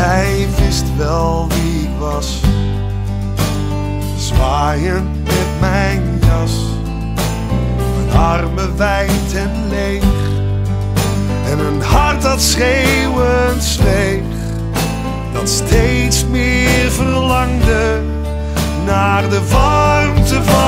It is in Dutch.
Hij wist wel wie ik was. Zwaaiend met mijn jas, mijn armen wijd en leeg. En een hart dat schreeuwend zweeg, dat steeds meer verlangde naar de warmte van.